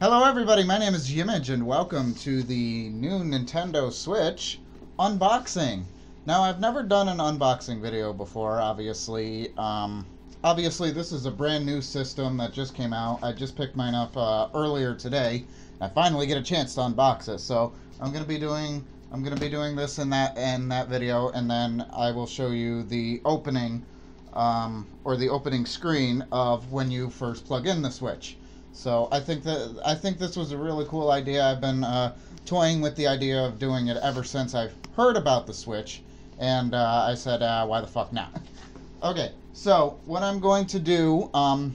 Hello, everybody. My name is Ymmij, and welcome to the new Nintendo Switch unboxing. Now, I've never done an unboxing video before, obviously. Um, obviously, this is a brand new system that just came out. I just picked mine up uh, earlier today. I finally get a chance to unbox it, so I'm gonna be doing I'm gonna be doing this in that in that video, and then I will show you the opening um, or the opening screen of when you first plug in the Switch. So I think that I think this was a really cool idea. I've been uh, toying with the idea of doing it ever since I've heard about the Switch, and uh, I said, uh, why the fuck not? okay, so what I'm going to do, um,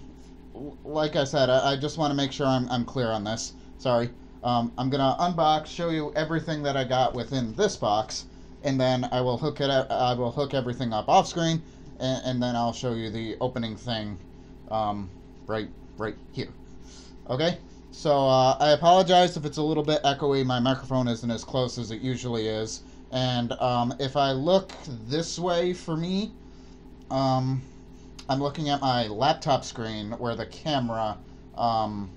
like I said, I, I just want to make sure I'm, I'm clear on this. Sorry. Um, I'm gonna unbox, show you everything that I got within this box, and then I will hook it. Up, I will hook everything up off screen, and, and then I'll show you the opening thing, um, right, right here. Okay, so uh, I apologize if it's a little bit echoey. My microphone isn't as close as it usually is. And um, if I look this way for me, um, I'm looking at my laptop screen where the camera um,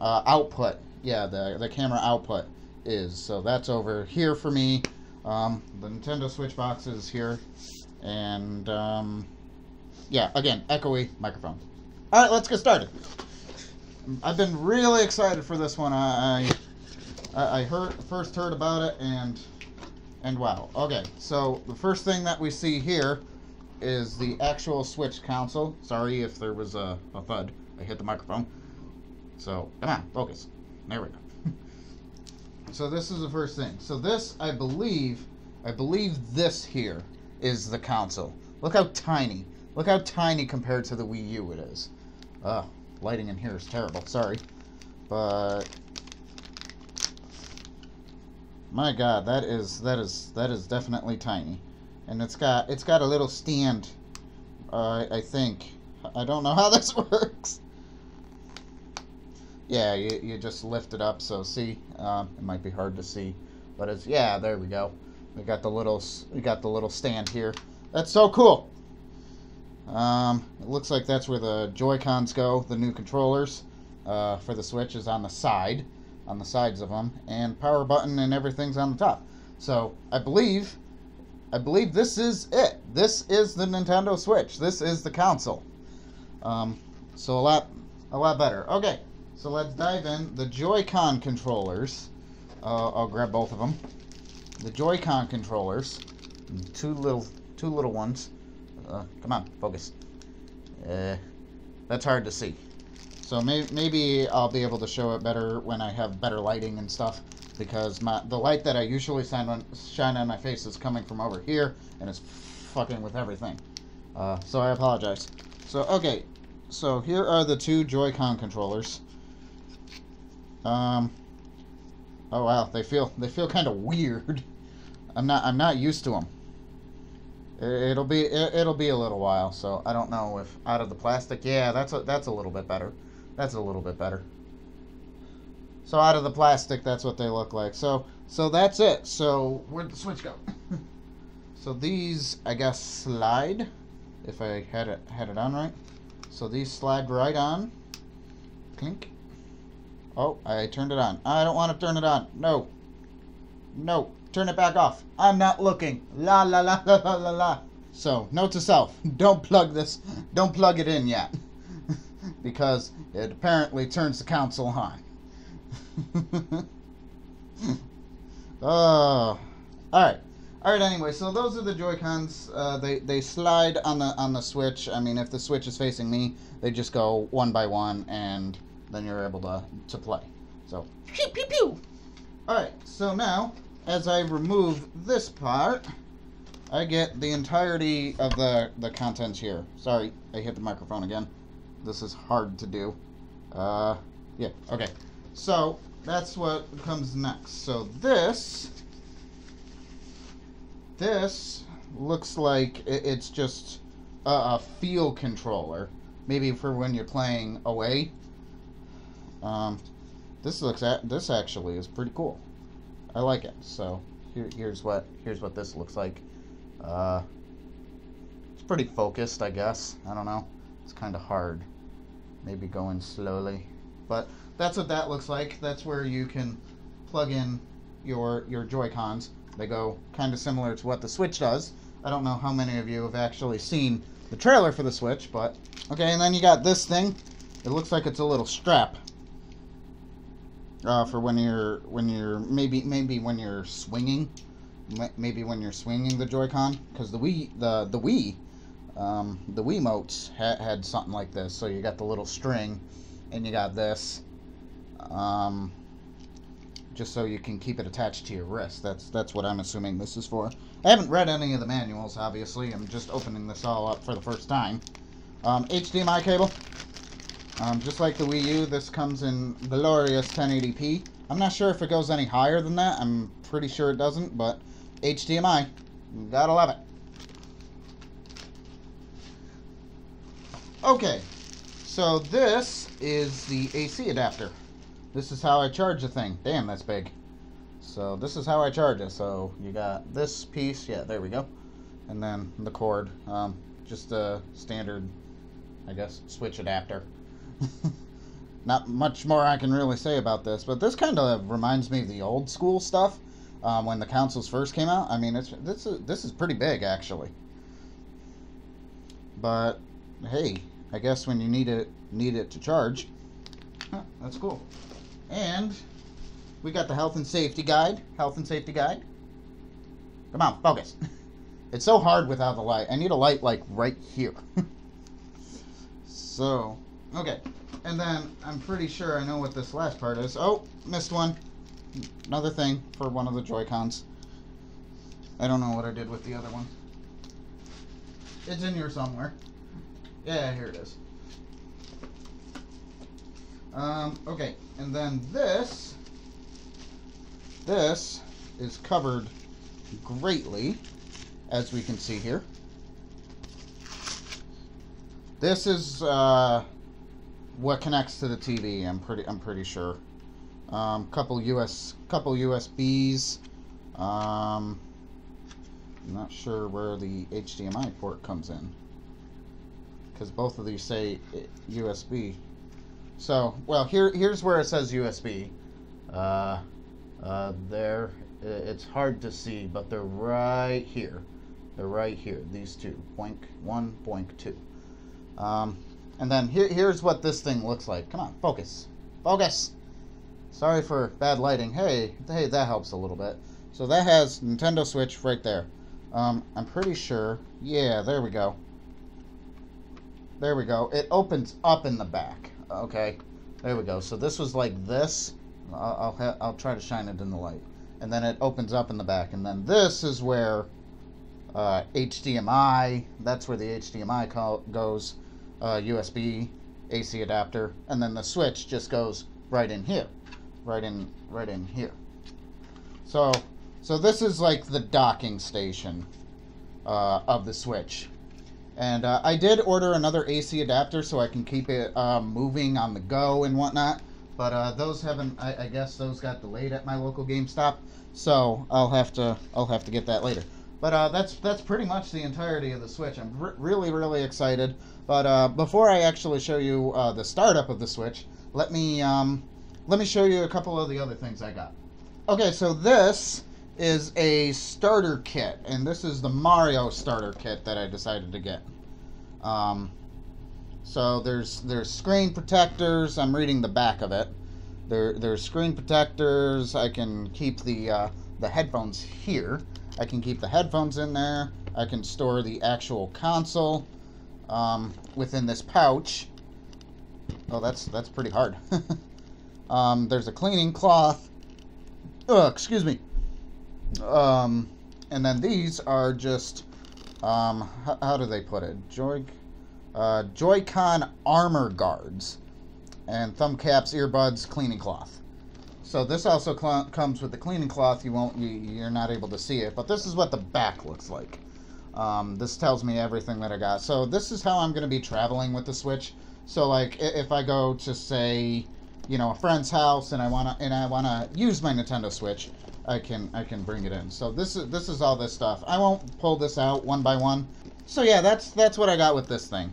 uh, output, yeah, the, the camera output is. So that's over here for me. Um, the Nintendo Switch box is here. And um, yeah, again, echoey microphone. All right, let's get started. I've been really excited for this one. I I, I heard first heard about it and and wow. Okay, so the first thing that we see here is the actual Switch console. Sorry if there was a, a thud. I hit the microphone. So come on, focus. There we go. so this is the first thing. So this, I believe, I believe this here is the console. Look how tiny. Look how tiny compared to the Wii U it is. Ugh lighting in here is terrible. Sorry. But my god, that is that is that is definitely tiny. And it's got it's got a little stand uh, I think. I don't know how this works. Yeah, you, you just lift it up so see, um, it might be hard to see. But it's yeah, there we go. We got the little we got the little stand here. That's so cool. Um, it looks like that's where the Joy-Cons go, the new controllers uh, for the Switch is on the side, on the sides of them, and power button and everything's on the top. So I believe, I believe this is it. This is the Nintendo Switch. This is the console. Um, so a lot, a lot better. Okay, so let's dive in. The Joy-Con controllers. Uh, I'll grab both of them. The Joy-Con controllers, two little, two little ones. Uh, come on, focus. Uh, that's hard to see. So may maybe I'll be able to show it better when I have better lighting and stuff because my the light that I usually shine on, shine on my face is coming from over here and it's fucking with everything. Uh, so I apologize. So okay, so here are the two Joy-Con controllers. Um. Oh wow, they feel they feel kind of weird. I'm not I'm not used to them. It'll be it'll be a little while, so I don't know if out of the plastic. Yeah, that's a, that's a little bit better. That's a little bit better. So out of the plastic, that's what they look like. So so that's it. So where'd the switch go? so these, I guess, slide. If I had it had it on right. So these slide right on. Clink. Oh, I turned it on. I don't want to turn it on. No. No. Turn it back off. I'm not looking. La la la la la la la. So, note to self, don't plug this, don't plug it in yet. because it apparently turns the console on. oh. Alright. Alright, anyway, so those are the Joy-Cons. Uh, they, they slide on the on the Switch. I mean, if the Switch is facing me, they just go one by one, and then you're able to, to play. So, pew pew pew! Alright, so now, as I remove this part, I get the entirety of the, the contents here. Sorry, I hit the microphone again. This is hard to do. Uh, yeah, okay. So, that's what comes next. So this, this looks like it's just a, a feel controller. Maybe for when you're playing away. Um, this looks at, this actually is pretty cool. I like it. So here, here's what here's what this looks like. Uh, it's pretty focused, I guess. I don't know. It's kind of hard. Maybe going slowly. But that's what that looks like. That's where you can plug in your your Joy Cons. They go kind of similar to what the Switch does. I don't know how many of you have actually seen the trailer for the Switch, but okay. And then you got this thing. It looks like it's a little strap uh, for when you're when you're maybe maybe when you're swinging, maybe when you're swinging the Joy-Con, because the Wii the the Wii um, the Wiimotes ha- had something like this. So you got the little string, and you got this, um, just so you can keep it attached to your wrist. That's that's what I'm assuming this is for. I haven't read any of the manuals, obviously. I'm just opening this all up for the first time. Um, HDMI cable. Um, just like the Wii U, this comes in glorious 1080p. I'm not sure if it goes any higher than that. I'm pretty sure it doesn't, but HDMI. Gotta love it. Okay, so this is the AC adapter. This is how I charge the thing. Damn, that's big. So this is how I charge it. So you got this piece. Yeah, there we go. And then the cord. Um, just a standard, I guess, switch adapter. Not much more I can really say about this, but this kind of reminds me of the old school stuff um, when the consoles first came out. I mean, it's this is this is pretty big actually. But hey, I guess when you need it need it to charge, huh, that's cool. And we got the health and safety guide. Health and safety guide. Come on, focus. It's so hard without the light. I need a light like right here. so Okay, and then I'm pretty sure I know what this last part is. Oh, missed one. Another thing for one of the Joy-Cons. I don't know what I did with the other one. It's in here somewhere. Yeah, here it is. Um, okay, and then this, this is covered greatly, as we can see here. This is, uh, what connects to the TV. I'm pretty I'm pretty sure. Um, couple US couple USBs. Um, I'm not sure where the HDMI port comes in because both of these say USB. So well here here's where it says USB. Uh, uh, there it's hard to see, but they're right here. They're right here. These two, point one, point two. Um, and then here, here's what this thing looks like. Come on, focus. Focus! Sorry for bad lighting. Hey, hey, that helps a little bit. So that has Nintendo Switch right there. Um, I'm pretty sure. Yeah, there we go. There we go. It opens up in the back. Okay, there we go. So this was like this. I'll I'll, I'll try to shine it in the light, and then it opens up in the back, and then this is where uh, HDMI. That's where the HDMI goes uh, USB AC adapter, and then the switch just goes right in here, right in right in here. So so this is like the docking station uh, of the switch. And uh, I did order another AC adapter so I can keep it uh, moving on the go and whatnot. But uh, those haven't. I, I, guess those got delayed at my local GameStop, so I'll have to. I'll have to get that later. But uh, that's that's pretty much the entirety of the Switch. I'm really really excited. But uh, before I actually show you uh, the startup of the Switch, let me um, let me show you a couple of the other things I got. Okay, so this is a starter kit, and this is the Mario starter kit that I decided to get. Um, so there's there's screen protectors. I'm reading the back of it. There there's screen protectors. I can keep the uh, the headphones here. I can keep the headphones in there. I can store the actual console um, within this pouch. Oh, that's that's pretty hard. um, there's a cleaning cloth. Oh, excuse me. Um, and then these are just um, how, how do they put it? Joy, uh, Joy-Con armor guards and thumb caps, earbuds, cleaning cloth. So this also comes with the cleaning cloth. You won't, you, you're not able to see it, but this is what the back looks like. Um, this tells me everything that I got. So this is how I'm going to be traveling with the Switch. So like if I go to say, you know, a friend's house and I want to and I want to use my Nintendo Switch, I can I can bring it in. So this is this is all this stuff. I won't pull this out one by one. So yeah, that's that's what I got with this thing.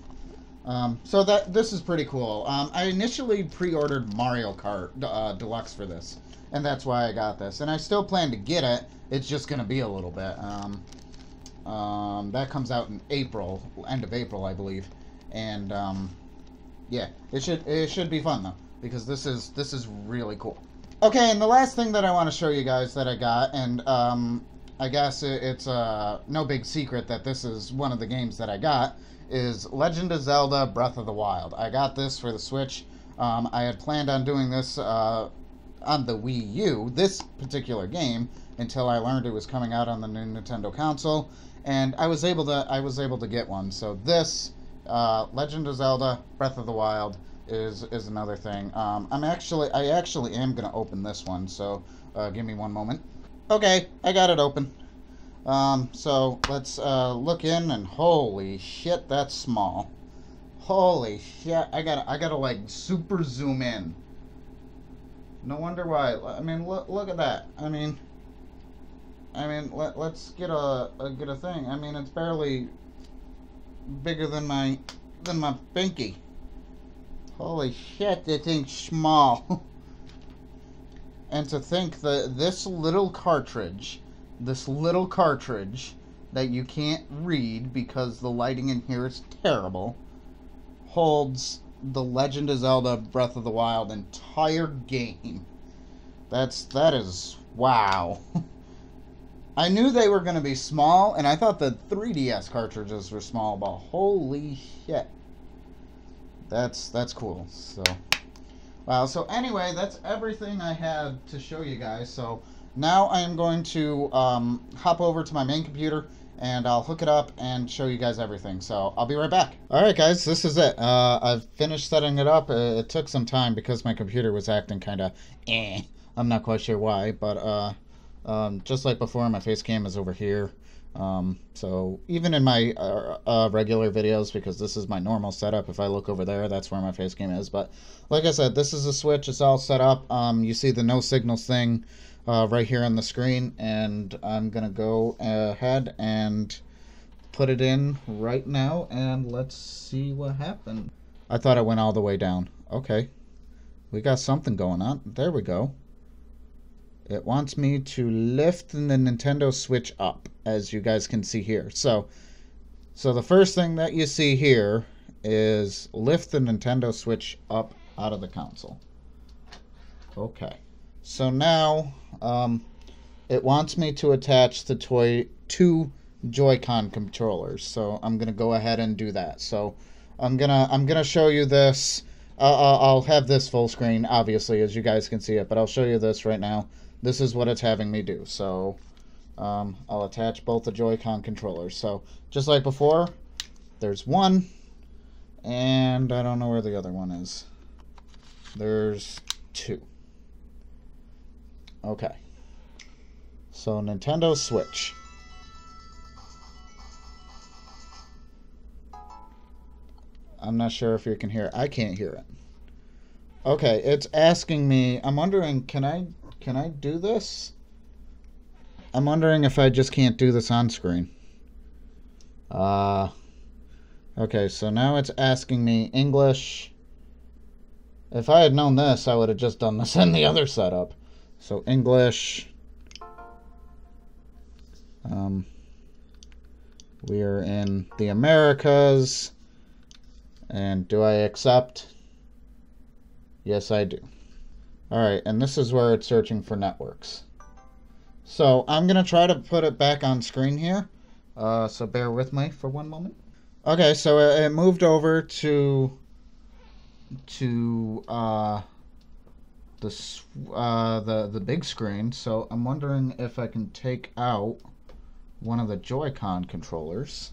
Um, so that this is pretty cool. Um, I initially pre-ordered Mario Kart uh, Deluxe for this, and that's why I got this. And I still plan to get it. It's just gonna be a little bit. Um, um, that comes out in April, end of April, I believe. And um, yeah, it should it should be fun though because this is this is really cool. Okay, and the last thing that I want to show you guys that I got, and um, I guess it's uh, no big secret that this is one of the games that I got is Legend of Zelda Breath of the Wild. I got this for the Switch. Um, I had planned on doing this uh, on the Wii U, this particular game, until I learned it was coming out on the new Nintendo console, and I was able to I was able to get one. So this uh, Legend of Zelda Breath of the Wild is is another thing. Um, I'm actually I actually am gonna open this one. So uh, give me one moment. Okay, I got it open. Um, so let's uh, look in and holy shit, that's small. Holy shit, I gotta, I gotta like super zoom in. No wonder why. I mean, look, look at that. I mean, I mean, let, let's get a, a get a thing. I mean, it's barely bigger than my than my pinky. Holy shit, that thing's small. and to think that this little cartridge this little cartridge that you can't read because the lighting in here is terrible holds the Legend of Zelda Breath of the Wild entire game. That's that is wow. I knew they were going to be small and I thought the 3DS cartridges were small, but holy shit. That's that's cool. So wow, so anyway, that's everything I had to show you guys. So now I am going to um, hop over to my main computer and I'll hook it up and show you guys everything. So I'll be right back. All right, guys, this is it. Uh, I've finished setting it up. It, took some time because my computer was acting kind of eh. I'm not quite sure why, but uh, um, just like before, my face cam is over here. Um, so even in my uh, uh, regular videos, because this is my normal setup, if I look over there, that's where my face cam is. But like I said, this is a switch. It's all set up. Um, you see the no signals thing uh, right here on the screen and I'm gonna go ahead and put it in right now and let's see what happened. I thought it went all the way down. Okay. We got something going on. There we go. It wants me to lift the Nintendo Switch up, as you guys can see here. So, so the first thing that you see here is lift the Nintendo Switch up out of the console. Okay. So now um, it wants me to attach the toy two Joy-Con controllers. So I'm gonna go ahead and do that. So I'm gonna I'm gonna show you this. Uh, I'll have this full screen, obviously, as you guys can see it, but I'll show you this right now. This is what it's having me do. So um, I'll attach both the Joy-Con controllers. So just like before, there's one, and I don't know where the other one is. There's two. Okay. So Nintendo Switch. I'm not sure if you can hear it. I can't hear it. Okay, it's asking me. I'm wondering, can I can I do this? I'm wondering if I just can't do this on screen. Uh Okay, so now it's asking me English. If I had known this, I would have just done this in the other setup. So English. Um, we are in the Americas. And do I accept? Yes, I do. Alright, and this is where it's searching for networks. So I'm going to try to put it back on screen here. Uh, so bear with me for one moment. Okay, so it, moved over to to uh, the uh, the the big screen. So I'm wondering if I can take out one of the Joy-Con controllers.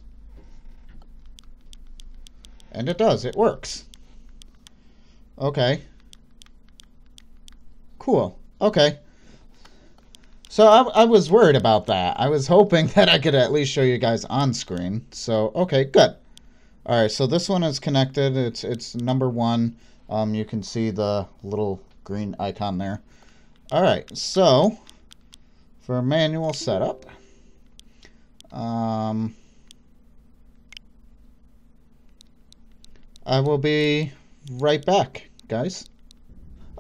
And it does. It works. Okay. Cool. Okay. So I, I was worried about that. I was hoping that I could at least show you guys on screen. So, okay, good. All right, so this one is connected. It's it's number one. Um, you can see the little green icon there. All right, so for manual setup, um, I will be right back, guys.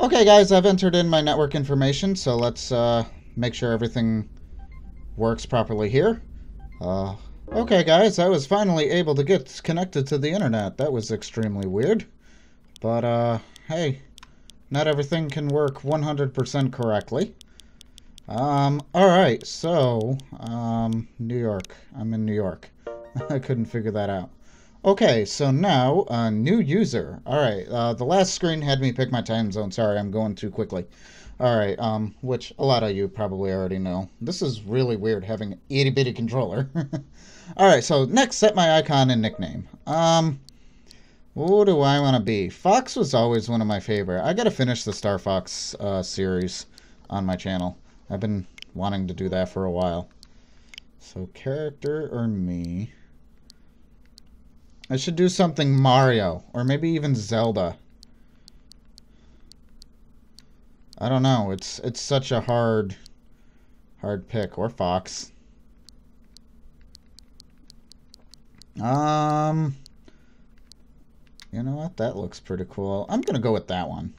Okay, guys, I've entered in my network information, so let's uh, make sure everything works properly here. Uh, okay, guys, I was finally able to get connected to the internet. That was extremely weird. But, uh, hey, not everything can work 100% correctly. Um, alright, so, um, New York. I'm in New York. I couldn't figure that out. Okay, so now, uh, new user. Alright, uh, the last screen had me pick my time zone. Sorry, I'm going too quickly. Alright, um, which a lot of you probably already know. This is really weird having itty bitty controller. Alright, so next, set my icon and nickname. Um, who do I want to be? Fox was always one of my favorite. I gotta finish the Star Fox uh, series on my channel. I've been wanting to do that for a while. So, character or me? I should do something Mario, or maybe even Zelda. I don't know. It's it's such a hard hard pick or Fox. Um You know what? That looks pretty cool. I'm to go with that one.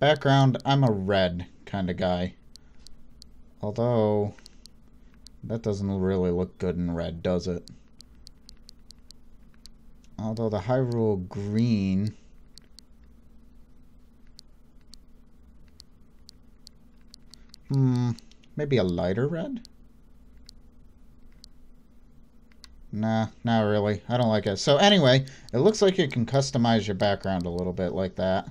Background, I'm a red kind of guy. Although that doesn't really look good in red, does it? Although the Hyrule green... Hmm, maybe a lighter red? Nah, not really. I don't like it. So anyway, it looks like you can customize your background a little bit like that.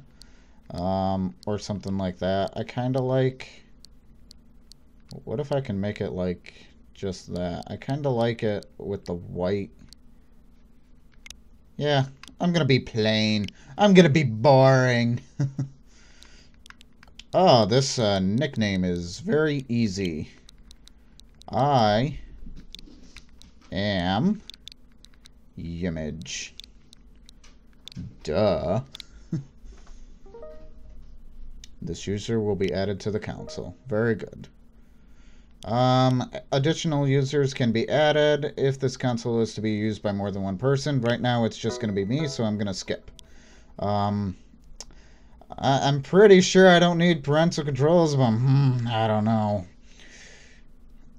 Um, or something like that. I kind of like... What if I can make it like just that? I kind of like it with the white yeah, I'm to be plain. I'm to be boring. oh, this uh, nickname is very easy. I am Ymmij. Duh. this user will be added to the council. Very good. Um, additional users can be added if this console is to be used by more than one person. Right now it's just going to be me, so I'm going to skip. Um, I am pretty sure I don't need parental controls, but hmm, I don't know.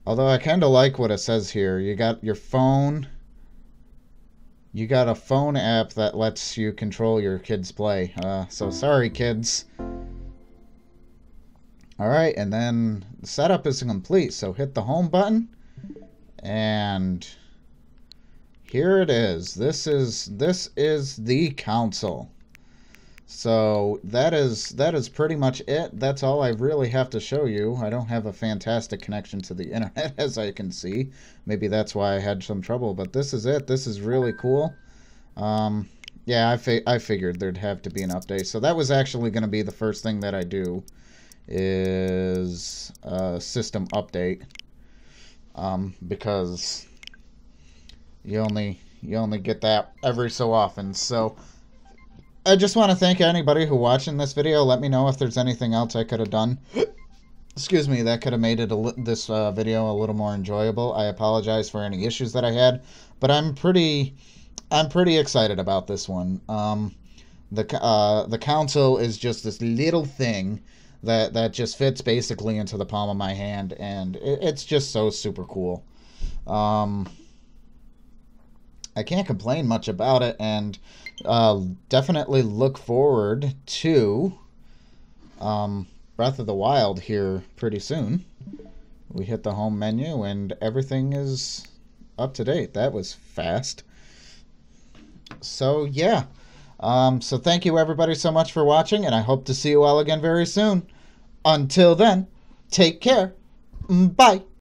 Although I kind of like what it says here. You got your phone. You got a phone app that lets you control your kids' play. Uh, so sorry, kids. All right, and then the setup is complete. So hit the home button and here it is. This is this is the console. So that is that is pretty much it. That's all I really have to show you. I don't have a fantastic connection to the internet as I can see. Maybe that's why I had some trouble, but this is it. This is really cool. Um, yeah, I, fi I figured there'd have to be an update. So that was actually going to be the first thing that I do is a system update um, because you only you only get that every so often. So I just want to thank anybody who watching this video. Let me know if there's anything else I could have done. Excuse me, that could have made it a this uh, video a little more enjoyable. I apologize for any issues that I had, but I'm pretty I'm pretty excited about this one. Um, the uh, the council is just this little thing that that just fits basically into the palm of my hand, and it, it's just so super cool. Um, I can't complain much about it, and uh, definitely look forward to um, Breath of the Wild here pretty soon. We hit the home menu, and everything is up to date. That was fast. So, yeah. Um, so thank you everybody so much for watching, and I hope to see you all again very soon. Until then, take care. Bye.